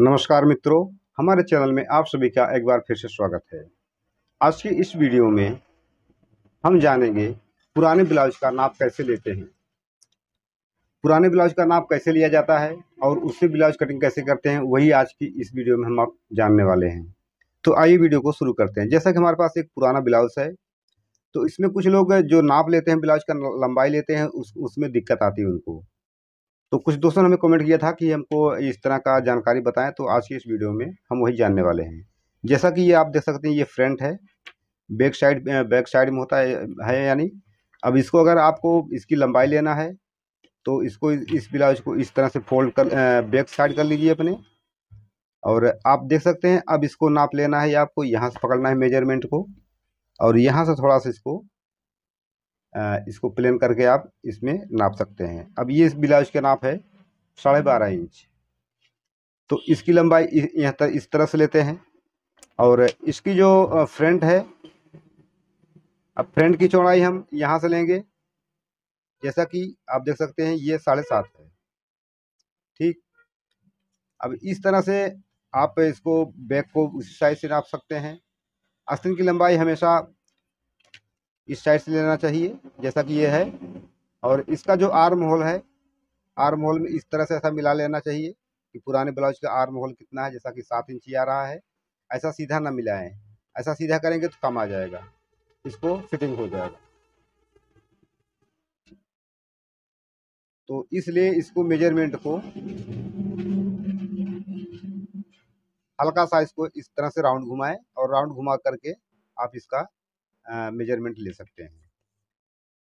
नमस्कार मित्रों, हमारे चैनल में आप सभी का एक बार फिर से स्वागत है। आज की इस वीडियो में हम जानेंगे पुराने ब्लाउज का नाप कैसे लेते हैं। पुराने ब्लाउज का नाप कैसे लिया जाता है और उससे ब्लाउज कटिंग कैसे करते हैं, वही आज की इस वीडियो में हम आप जानने वाले हैं। तो आइए वीडियो को शुरू करते हैं। जैसा कि हमारे पास एक पुराना ब्लाउज है तो इसमें कुछ लोग जो नाप लेते हैं ब्लाउज का, लंबाई लेते हैं, उस, उसमें दिक्कत आती है उनको। तो कुछ दोस्तों ने हमें कमेंट किया था कि हमको इस तरह का जानकारी बताएँ तो आज की इस वीडियो में हम वही जानने वाले हैं। जैसा कि ये आप देख सकते हैं ये फ्रंट है। बैक साइड बैक साइड में होता है, है यानी अब इसको अगर आपको इसकी लंबाई लेना है तो इसको इस ब्लाउज को इस तरह से फोल्ड कर बैक साइड कर लीजिए अपने। और आप देख सकते हैं अब इसको नाप लेना है आपको यहाँ से पकड़ना है मेज़रमेंट को। और यहाँ से थोड़ा सा इसको इसको प्लेन करके आप इसमें नाप सकते हैं। अब ये इस ब्लाउज का नाप है, साढ़े बारह इंच। तो इसकी लंबाई यहाँ तक इस तरह से लेते हैं। और इसकी जो फ्रंट है, अब फ्रंट की चौड़ाई हम यहाँ से लेंगे। जैसा कि आप देख सकते हैं, ये साढ़े सात है। ठीक? अब इस तरह से आप इसको बैक को उस साइड से नाप सकते हैं। आस्तीन की लंबाई हमेशा इस साइड से लेना चाहिए, जैसा कि ये है। और इसका जो आर्म होल है, आर्म होल में इस तरह से ऐसा मिला लेना चाहिए कि पुराने ब्लाउज का आर्म होल कितना है, जैसा कि सात इंची आ रहा है। ऐसा सीधा ना मिलाएँ। ऐसा सीधा करेंगे तो कम आ जाएगा। इसको फिटिंग हो जाएगा। तो इसलिए इसको मेज़रमेंट को हल्का सा इसको इस तरह से राउंड घुमाएँ और राउंड घुमा करके आप इसका मेज़रमेंट ले सकते हैं।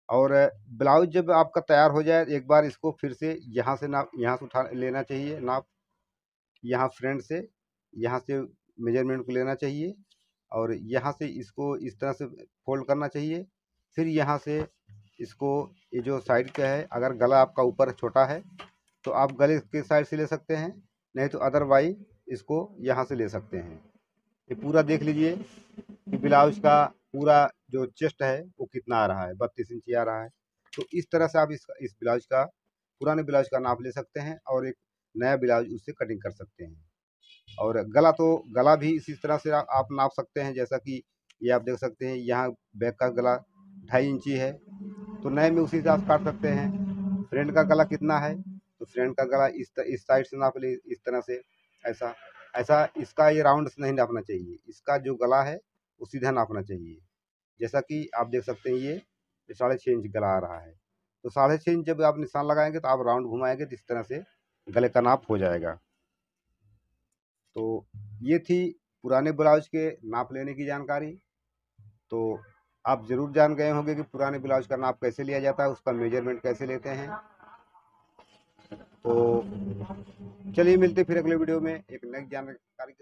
और ब्लाउज जब आपका तैयार हो जाए, एक बार इसको फिर से यहाँ से नाप यहाँ से उठा लेना चाहिए नाप, यहाँ फ्रंट से, यहाँ से मेज़रमेंट को लेना चाहिए और यहाँ से इसको इस तरह से फोल्ड करना चाहिए। फिर यहाँ से इसको, ये जो साइड का है, अगर गला आपका ऊपर छोटा है तो आप गले के साइड से ले सकते हैं, नहीं तो अदरवाइज़ इसको यहाँ से ले सकते हैं। ये पूरा देख लीजिए कि ब्लाउज का पूरा जो चेस्ट है, वो कितना आ रहा है? बत्तीस इंची आ रहा है। तो इस तरह से आप इस इस ब्लाउज का, पुराने ब्लाउज का नाप ले सकते हैं और एक नया ब्लाउज उससे कटिंग कर सकते हैं। और गला तो गला भी इसी तरह से आप नाप सकते हैं, जैसा कि ये आप देख सकते हैं, यहाँ बैक का गला ढाई इंची है। तो नए में उसी हिसाब से काट सकते हैं। फ्रंट का गला कितना है? तो फ्रंट का गला इस इस साइड से नाप ले, इस तरह से ऐसा ऐसा इसका ये राउंड नहीं नापना चाहिए। इसका जो गला है वो सीधा नापना चाहिए। जैसा कि आप देख सकते हैं, ये साढ़े छः इंच गला आ रहा है। तो साढ़े छः इंच जब आप निशान लगाएँगे तो आप राउंड घुमाएँगे तो इस तरह से गले का नाप हो जाएगा। तो ये थी पुराने ब्लाउज के नाप लेने की जानकारी। तो आप ज़रूर जान गए होंगे कि पुराने ब्लाउज का नाप कैसे लिया जाता है, उसका मेज़रमेंट कैसे लेते हैं। तो चलिए मिलते फिर अगले वीडियो में एक नेक्स्ट जानकारी